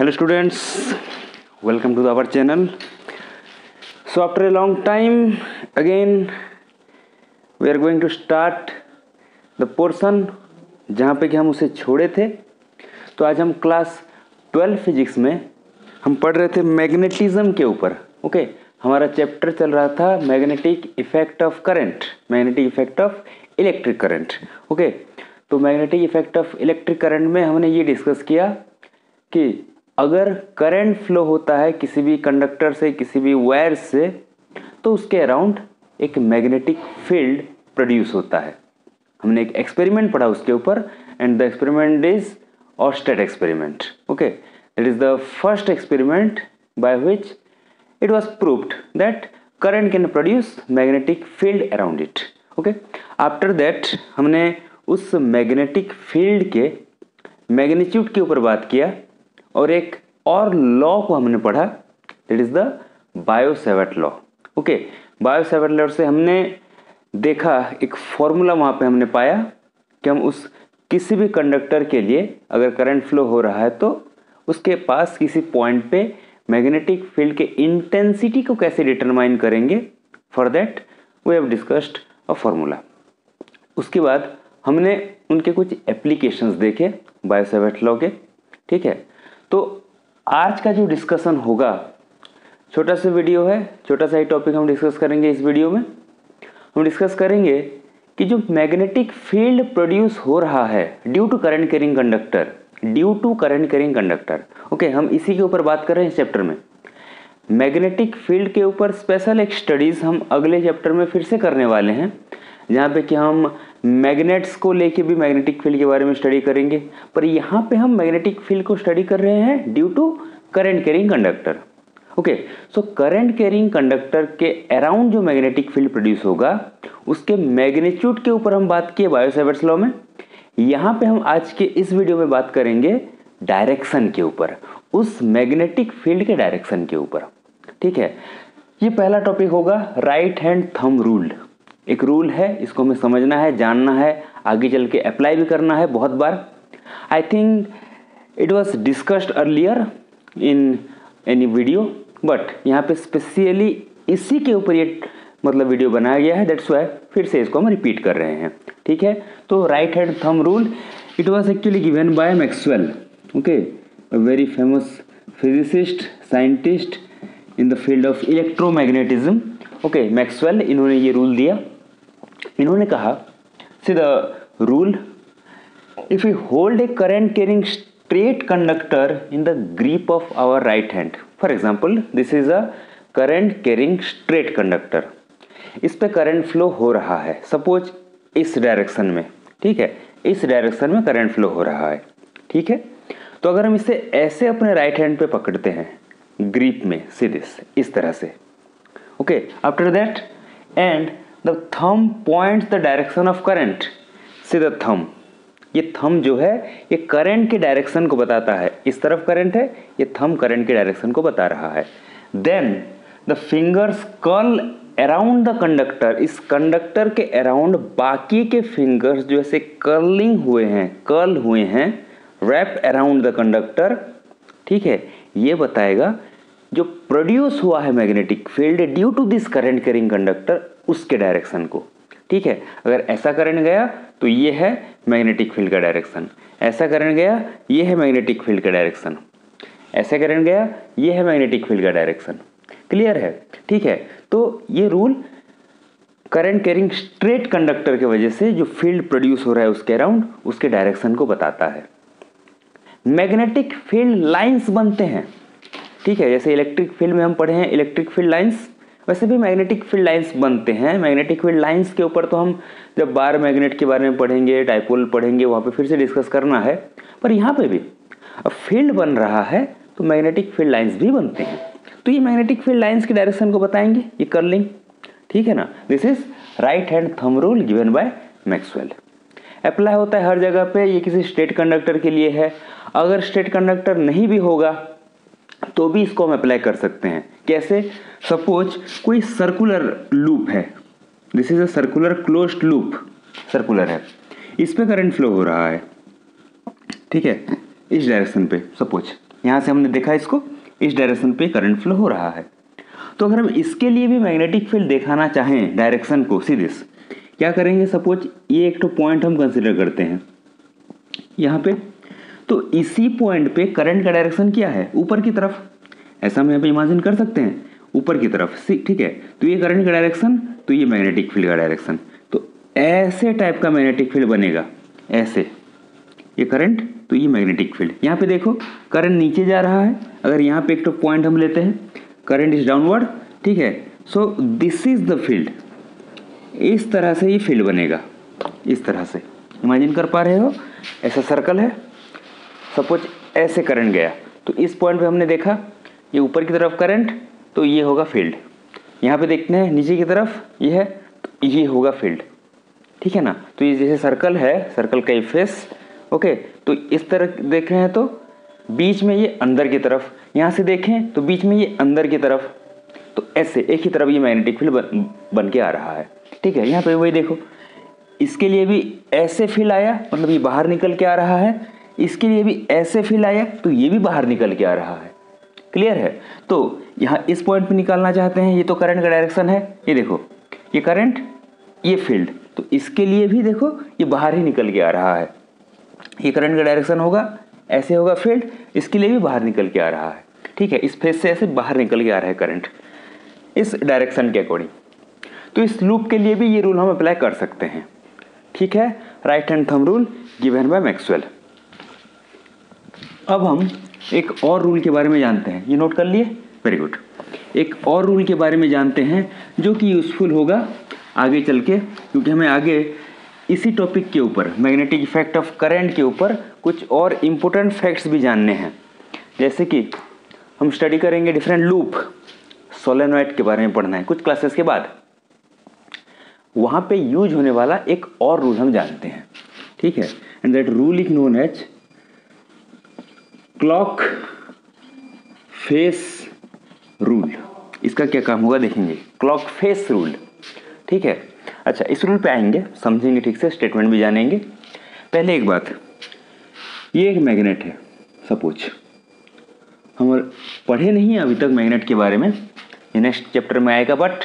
hello, students. Welcome to our channel. So, after a long time, again, we are going to start the portion जहाँ पे कि हम उसे छोड़े थे। तो आज हम क्लास ट्वेल्व फिजिक्स में हम पढ़ रहे थे मैग्नेटिज्म के ऊपर। Okay okay? हमारा चैप्टर चल रहा था magnetic effect of current magnetic effect of electric current okay तो magnetic effect of electric current में हमने ये डिस्कस किया कि अगर करंट फ्लो होता है किसी भी कंडक्टर से, किसी भी वायर से तो उसके अराउंड एक मैग्नेटिक फ़ील्ड प्रोड्यूस होता है। हमने एक एक्सपेरिमेंट पढ़ा उसके ऊपर and the experiment is Oersted experiment okay that is the first experiment by which it was proved that current can produce magnetic field around it okay after that हमने उस magnetic field के magnitude के ऊपर बात किया। और एक और लॉ को हमने पढ़ा that is the Biot Savart law okay Biot Savart law से हमने देखा, एक फॉर्मूला वहाँ पे हमने पाया कि हम उस किसी भी कंडक्टर के लिए अगर करंट फ्लो हो रहा है तो उसके पास किसी पॉइंट पे मैग्नेटिक फ़ील्ड के इंटेंसिटी को कैसे डिटरमाइन करेंगे? For that we have discussed a formula उसके बाद हमने उनके कुछ एप्लीकेशंस देखे बायोसेवेट लॉ के, ठीक है? तो आज का जो डिस्कशन होगा, छोटा सा वीडियो है, छोटा सा ही टॉपिक हम डिस्कस करेंगे इस वीडियो में। हम डिस्कस करेंगे कि जो मैग्नेटिक फ़ील्ड प्रोड्यूस हो रहा है due to current carrying conductor due to current carrying conductor okay हम इसी के ऊपर बात कर रहे हैं इस चैप्टर में। मैग्नेटिक फ़ील्ड के ऊपर स्पेशल एक स्टडीज़ हम अगले चैप्टर में फिर से करने वाले हैं, जहाँ पे कि हम मैग्नेट्स को लेके भी मैग्नेटिक फ़ील्ड के बारे में स्टडी करेंगे। पर यहाँ पे हम मैग्नेटिक फ़ील्ड को स्टडी कर रहे हैं due to current carrying conductor okay so current carrying conductor के अराउंड जो मैग्नेटिक फ़ील्ड प्रोड्यूस होगा, उसके मैग्नीट्यूड के ऊपर हम बात किए बायोसेवर्ट्स लॉ में। यहाँ पे हम आज के इस वीडियो में बात करेंगे डायरेक्शन के ऊपर, उस मैग्नेटिक फ़ील्ड के डायरेक्शन के ऊपर। ठीक है, ये पहला टॉपिक होगा राइट हैंड थम रूल एक रूल है, इसको हमें समझना है, जानना है, आगे चल के अप्लाई भी करना है बहुत बार। I think it was discussed earlier in any video but यहाँ पे स्पेशली इसी के ऊपर ये मतलब वीडियो बनाया गया है दैट्स वाई फिर से इसको हम रिपीट कर रहे हैं। ठीक है? तो right hand thumb rule it was actually given by Maxwell okay very famous physicist scientist in the field of electromagnetism okay Maxwell इन्होंने ये रूल दिया। इन्होंने कहा see the rule if you hold a current carrying straight conductor in the grip of our right hand for example this is a current carrying straight conductor इस पे current flow हो रहा है। सपोज़ इस direction में, ठीक है? इस डायरेक्शन में करंट फ्लो हो रहा है, ठीक है? तो अगर हम इसे ऐसे अपने राइट हैंड पे पकड़ते हैं ग्रीप में सीधे इस तरह से okay after that and the thumb points the direction of current see the thumb ये थम जो है, ये करंट के डायरेक्शन को बताता है। इस तरफ़ करंट है, ये थम करंट के डायरेक्शन को बता रहा है। Then the fingers curl around the conductor इस कंडक्टर के अराउंड बाकी के फिंगर्स जो ऐसे कर्लिंग हुए हैं कर्ल हुए हैं रैप अराउंड द कंडक्टर ठीक है? ये बताएगा, जो प्रोड्यूस हुआ है magnetic field due to this current carrying conductor उसके डायरेक्शन को। ठीक है? अगर ऐसा करंट गया तो ये है मैग्नेटिक फ़ील्ड का डायरेक्शन। ऐसा करंट गया, ये है मैग्नेटिक फ़ील्ड का डायरेक्शन। ऐसा करंट गया, ये है मैग्नेटिक फ़ील्ड का डायरेक्शन। क्लियर है? ठीक है? तो ये rule current carrying straight conductor की वजह से जो फ़ील्ड प्रोड्यूस हो रहा है उसके अराउंड, उसके डायरेक्शन को बताता है। मैग्नेटिक फ़ील्ड लाइंस बनते हैं। ठीक है? जैसे इलेक्ट्रिक फ़ील्ड में हम पढ़े हैं, इलेक्ट्रिक फ़ील्ड लाइंस वैसे भी मैग्नेटिक फ़ील्ड लाइंस बनते हैं। मैग्नेटिक फ़ील्ड लाइंस के ऊपर तो हम जब बार मैग्नेट के बारे में पढ़ेंगे टाइपोल पढ़ेंगे, वहाँ पे फिर से डिस्कस करना है। पर यहाँ पे भी अब फ़ील्ड बन रहा है तो मैग्नेटिक फ़ील्ड लाइंस भी बनते हैं। तो ये मैग्नेटिक फ़ील्ड लाइंस की डायरेक्शन को बताएँगे, ये कर्लिंग ठीक है ना? This is right hand thumb rule given by Maxwell apply होता है हर जगह पे, ये किसी स्टेट कंडक्टर के लिए है। अगर स्टेट कंडक्टर नहीं भी होगा तो भी इसको हम अप्लाई कर सकते हैं। कैसे? सपोज़ कोई सर्कुलर लूप है। This is a circular closed loop circular है। इस पे करंट फ्लो हो रहा है। ठीक है? इस डायरेक्शन पे सपोज़ यहाँ से हमने देखा इसको। इस डायरेक्शन पे करंट फ्लो हो रहा है। तो अगर हम इसके लिए भी मैग्नेटिक फ़ील्ड दिखाना चाहें डायरेक्शन को सीधे क्या करेंगे सपोज़ ये एक तो पॉइंट हम कंसिडर करते हैं। यहाँ पे। तो इसी पॉइंट पे करंट का डायरेक्शन क्या है? ऊपर की तरफ़। ऐसा हम यहाँ पे इमेजिन कर सकते हैं। ऊपर की तरफ़ ठीक है? तो ये करंट का डायरेक्शन तो ये मैग्नेटिक फ़ील्ड का डायरेक्शन तो ऐसे टाइप का मैग्नेटिक फ़ील्ड बनेगा। ऐसे। ये करंट तो ये मैग्नेटिक फ़ील्ड यहाँ पे देखो करंट नीचे जा रहा है। अगर यहाँ पे एक तो पॉइंट हम लेते हैं। करंट इज़ डाउनवर्ड ठीक है? So this is the field इस तरह से ये फ़ील्ड बनेगा। इस तरह से। इमेजिन कर पा रहे हो? ऐसा सर्कल है। सपोज़ ऐसे करंट गया। तो इस पॉइंट पे हमने देखा ये ऊपर की तरफ़ करंट तो ये होगा फ़ील्ड। यहाँ पे देखते हैं नीचे की तरफ़ ये है तो ये होगा फ़ील्ड। ठीक है ना? तो ये जैसे सर्कल है सर्कल का ये फेस ओके तो इस तरह देख रहे हैं तो बीच में ये अंदर की तरफ़ यहाँ से देखें तो बीच में ये अंदर की तरफ़ तो ऐसे एक ही तरफ़ ये मैग्नेटिक फ़ील्ड बन, बन के आ रहा है। ठीक है? यहाँ पे वही देखो इसके लिए भी ऐसे फील आया मतलब ये बाहर निकल के आ रहा है इसके लिए भी ऐसे फील आया तो ये भी बाहर निकल के आ रहा है। क्लियर है। तो यहाँ इस पॉइंट पे निकालना चाहते हैं, ये तो करंट का डायरेक्शन है। ये देखो, ये करंट ये फ़ील्ड तो इसके लिए भी देखो, ये बाहर ही निकल के आ रहा है। ये करंट का डायरेक्शन होगा, ऐसे होगा फ़ील्ड इसके लिए भी बाहर निकल के आ रहा है। ठीक है, इस फेस से ऐसे बाहर निकल के आ रहा है करंट इस डायरेक्शन के अकॉर्डिंग तो इस लूप के लिए भी ये रूल हम अप्लाई कर सकते हैं। ठीक है? Right hand thumb rule given by Maxwell अब हम एक और रूल के बारे में जानते हैं। ये नोट कर लिए? वेरी गुड एक और रूल के बारे में जानते हैं जो कि यूज़फुल होगा आगे चल के, क्योंकि हमें आगे इसी टॉपिक के ऊपर मैग्नेटिक इफ़ेक्ट ऑफ़ करंट के ऊपर कुछ और इम्पोर्टेंट फैक्ट्स भी जानने हैं। जैसे कि हम स्टडी करेंगे डिफरेंट लूप सोलेनोइड के बारे में पढ़ना है। कुछ क्लासेस के बाद। वहाँ पे यूज़ होने वाला एक और रूल हम जानते हैं। ठीक है? And that rule is known as clock face rule इसका क्या काम होगा देखेंगे। क्लॉक फेस रूल ठीक है? अच्छा इस रूल पे आएँगे, समझेंगे ठीक से स्टेटमेंट भी जानेंगे। पहले एक बात, ये एक मैग्नेट है सपोज़ हम पढ़े नहीं हैं अभी तक मैग्नेट के बारे में। ये नेक्स्ट चैप्टर में आएगा but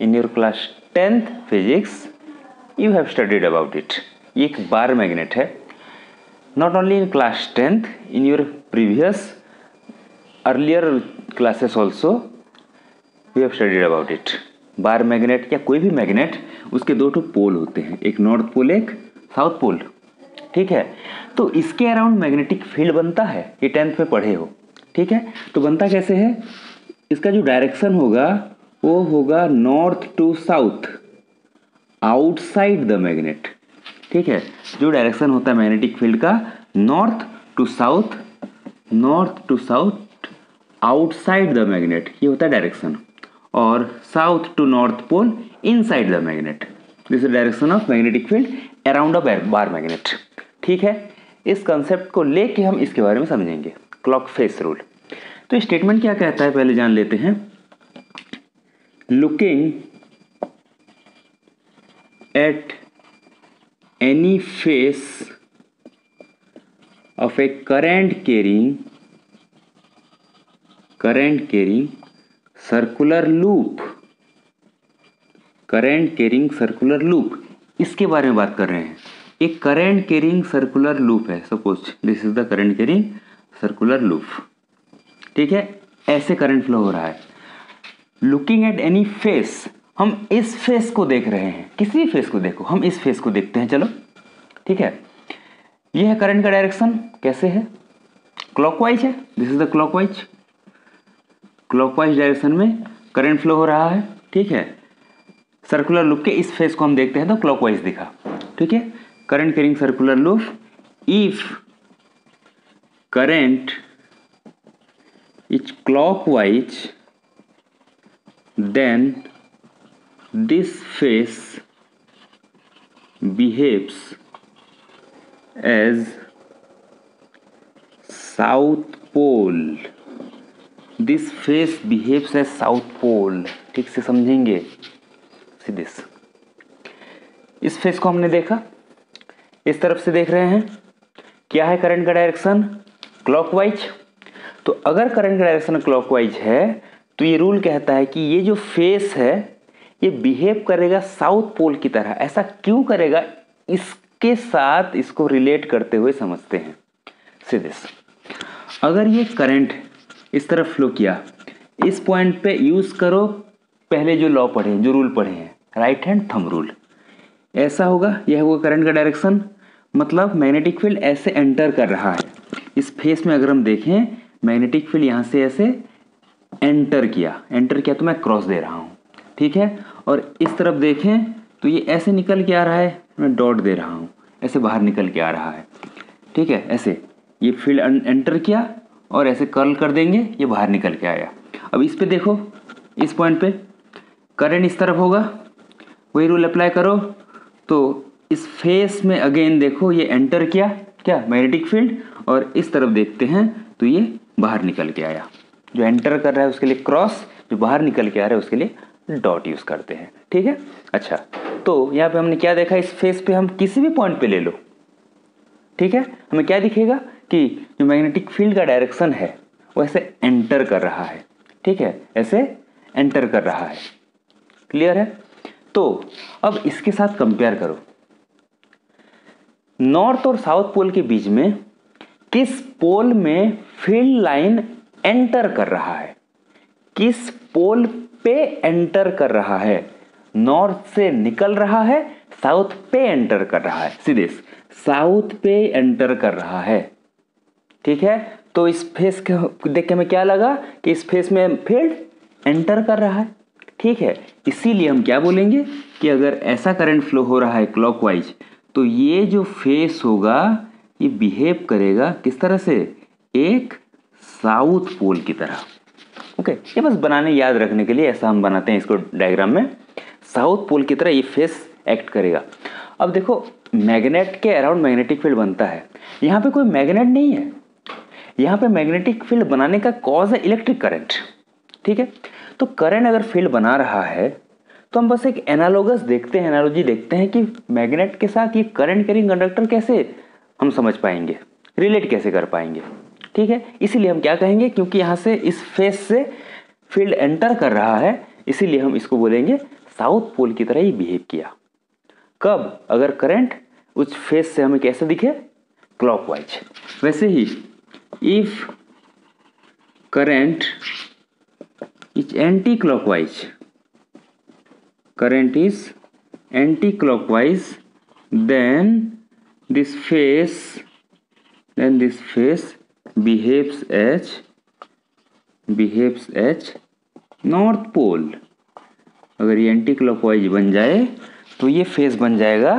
in your class tenth physics you have studied about it ये एक बार मैग्नेट है। Not only in class tenth in your previous earlier classes also you have studied about it bar magnet या कोई भी magnet उसके दो to पोल होते हैं, एक नॉर्थ पोल एक साउथ पोल ठीक है? तो इसके अराउंड मैग्नेटिक फ़ील्ड बनता है, ये टेंथ में पढ़े हो। ठीक है? तो बनता कैसे है? इसका जो डायरेक्शन होगा, वो होगा north to south outside the magnet ठीक है? जो डायरेक्शन होता है मैग्नेटिक फ़ील्ड का north to south north to south outside the magnet ये होता है डायरेक्शन और south to north pole inside the magnet this direction of magnetic field around a bar magnet ठीक है? इस कंसेप्ट को लेके हम इसके बारे में समझेंगे. क्लॉक फेस रूल तो स्टेटमेंट क्या कहता है? पहले जान लेते हैं. Looking at any face of a current carrying current carrying circular loop current carrying circular loop इसके बारे में बात कर रहे हैं। एक करेंट कैरिंग सर्कुलर लूप है suppose this is the current carrying circular loop ठीक है? ऐसे करंट फ्लो हो रहा है। लुकिंग एट एनी फेस हम इस फेस को देख रहे हैं। किसी फेस को देखो। हम इस फेस को देखते हैं। चलो। ठीक है। ये है करंट का डायरेक्शन कैसे है? क्लॉकवाइज है। This is the clockwise clockwise direction में करंट फ्लो हो रहा है। ठीक है। सर्कुलर लूप के इस फेस को हम देखते हैं तो क्लॉकवाइज दिखा। ठीक है। Current carrying circular loop if current is clockwise then this face behaves as south pole. This face behaves as south pole ठीक से समझेंगे? सी दिस इस फेस को हमने देखा? इस तरफ़ से देख रहे हैं। क्या है करंट का डायरेक्शन क्लॉकवाइज तो अगर करंट का डायरेक्शन क्लॉकवाइज है तो ये रूल कहता है कि ये जो फेस है ये बिहेव करेगा साउथ पोल की तरह। ऐसा क्यों करेगा? इसके साथ इसको रिलेट करते हुए समझते हैं। सीधे अगर ये करंट इस तरफ़ फ्लो किया, इस पॉइंट पे यूज़ करो, पहले जो लॉ पढ़े जो रूल पढ़े हैं राइट हैंड थम रूल ऐसा होगा, यह होगा करंट का डायरेक्शन मतलब मैग्नेटिक फ़ील्ड ऐसे एंटर कर रहा है। इस फेस में अगर हम देखें मैग्नेटिक फ़ील्ड यहाँ से ऐसे एंटर किया। एंटर किया तो मैं क्रॉस दे रहा हूँ। ठीक है? और इस तरफ़ देखें तो ये ऐसे निकल के आ रहा है, मैं डॉट दे रहा हूँ, ऐसे बाहर निकल के आ रहा है, ठीक है, ऐसे, ये फ़ील्ड एंटर किया, और ऐसे कर्ल कर देंगे, ये बाहर निकल के आया, अब इस पे देखो, इस पॉइंट पे करंट इस तरफ़ होगा, वही रूल अप्लाई करो तो इस फेस में अगेन देखो, ये एंटर किया, क्या मैग्नेटिक फ़ील्ड और इस तरफ़ देखते हैं तो ये बाहर निकल के आया, जो एंटर कर रहा है उसके लिए क्रॉस जो बाहर निकल के आ रहा है उसके लिए डॉट यूज़ करते हैं, ठीक है? अच्छा तो यहाँ पे हमने क्या देखा, इस फेस पे हम किसी भी पॉइंट पे ले लो, ठीक है? हमें क्या दिखेगा कि जो मैग्नेटिक फ़ील्ड का डायरेक्शन है, वो ऐसे एंटर कर रहा है, ठीक है? ऐसे एंटर कर रहा है क्लियर है? तो अब इसके साथ कंपेयर करो। नॉर्थ और साउथ पोल के बीच में किस पोल में फ़ील्ड लाइन एंटर कर रहा है? किस पोल पे एंटर कर रहा है। नॉर्थ से निकल रहा है, साउथ पे एंटर कर रहा है। सीधे, साउथ पे एंटर कर रहा है। ठीक है? तो इस फेस के, देख के हमें क्या लगा कि इस फेस में फ़ील्ड एंटर कर रहा है। ठीक है? इसीलिए हम क्या बोलेंगे कि अगर ऐसा करंट फ्लो हो रहा है क्लॉकवाइज तो ये जो फेस होगा, ये बिहेव करेगा किस तरह से? एक साउथ पोल की तरह। ओके ये बस बनाने याद रखने के लिए ऐसा हम बनाते हैं इसको डायग्राम में। साउथ पोल की तरह ये फेस एक्ट करेगा। अब देखो मैग्नेट के अराउंड मैग्नेटिक फ़ील्ड बनता है। यहाँ पे कोई मैग्नेट नहीं है। यहाँ पे मैग्नेटिक फ़ील्ड बनाने का कॉज है इलेक्ट्रिक करंट ठीक है? तो करंट अगर फ़ील्ड बना रहा है तो हम बस एक एनालोगस देखते हैं एनालॉजी देखते हैं कि मैग्नेट के साथ ये करंट कैरिंग कंडक्टर कैसे हम समझ पाएँगे रिलेट कैसे कर पाएँगे। ठीक है? इसीलिए हम क्या कहेंगे? क्योंकि यहाँ से इस फेस से फ़ील्ड एंटर कर रहा है, इसीलिए हम इसको बोलेंगे साउथ पोल की तरह ही बिहेव किया। कब? अगर करंट उस फेस से हमें कैसे दिखे? क्लॉकवाइज वैसे ही if current is anti clockwise current is anti-clockwise, then this phase then this phase behaves as behaves as north pole अगर ये एंटी क्लॉकवाइज बन जाए तो ये फेस बन जाएगा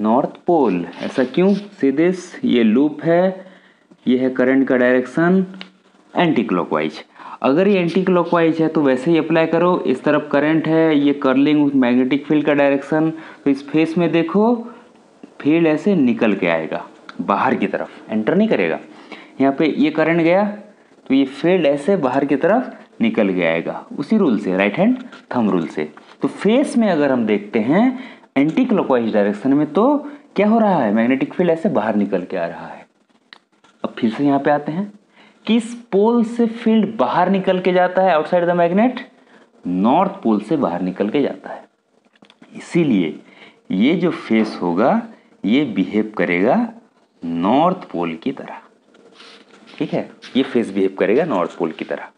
नॉर्थ पोल ऐसा क्यों? सीधे ये लूप है, ये है करंट का डायरेक्शन एंटी क्लॉकवाइज अगर ये एंटी क्लॉकवाइज है तो वैसे ही अप्लाई करो। इस तरफ़ करंट है, ये कर्लिंग मैग्नेटिक फ़ील्ड का डायरेक्शन तो इस फेस में देखो फ़ील्ड ऐसे निकल के आएगा, बाहर की तरफ़. एंटर नहीं करेगा. यहाँ पे ये करंट गया तो ये फ़ील्ड ऐसे बाहर की तरफ़ निकल आएगा उसी रूल से राइट हैंड थम रूल से। तो फेस में अगर हम देखते हैं एंटी क्लॉकवाइज डायरेक्शन में तो क्या हो रहा है? मैग्नेटिक फ़ील्ड ऐसे बाहर निकल के आ रहा है। अब फिर से यहाँ पे आते हैं। किस पोल से फ़ील्ड बाहर निकल के जाता है? Outside the magnet north pole से बाहर निकल के जाता है। इसीलिए ये जो फेस होगा, ये बिहेव करेगा नॉर्थ पोल की तरह। ठीक है? ये फेस बिहेव करेगा नॉर्थ पोल की तरह।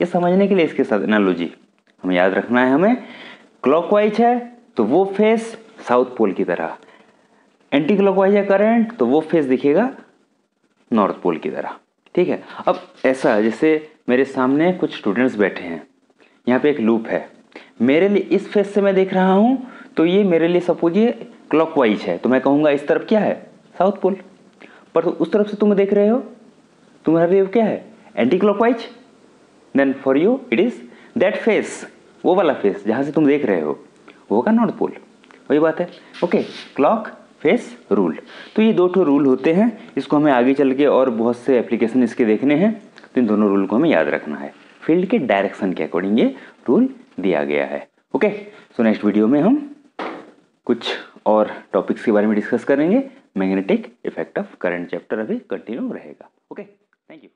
ये समझने के लिए इसके साथ एनालॉजी हमें याद रखना है हमें। क्लॉकवाइज है तो वो फेस साउथ पोल की तरह। एंटी क्लॉकवाइज है करंट तो वो फेस दिखेगा नॉर्थ पोल की तरह। ठीक है? अब ऐसा जैसे मेरे सामने कुछ स्टूडेंट्स बैठे हैं। यहाँ पे एक लूप है। मेरे लिए इस फेस से मैं देख रहा हूँ तो ये मेरे लिए सपोज़ ये क्लॉकवाइज है। तो मैं कहूँगा, इस तरफ़ क्या है? साउथ पोल पर तो उस तरफ़ से तुम देख रहे हो? तुम्हारा लिए क्या है? Anti clockwise then for you it is that face वो वाला फेस जहाँ से तुम देख रहे हो। वो होगा नॉर्थ पोल वही बात है। ओके क्लॉक फेस रूल तो ये दो ठो रूल होते हैं। इसको हमें आगे चल के और बहुत से एप्लीकेशन इसके देखने हैं। तो इन दोनों रूल को हमें याद रखना है। फ़ील्ड के डायरेक्शन के अकॉर्डिंग ये रूल दिया गया है। ओके सो नेक्स्ट वीडियो में हम कुछ और टॉपिक्स के बारे में डिस्कस करेंगे। Magnetic effect of current chapter अभी कंटिन्यू रहेगा। Okay thank you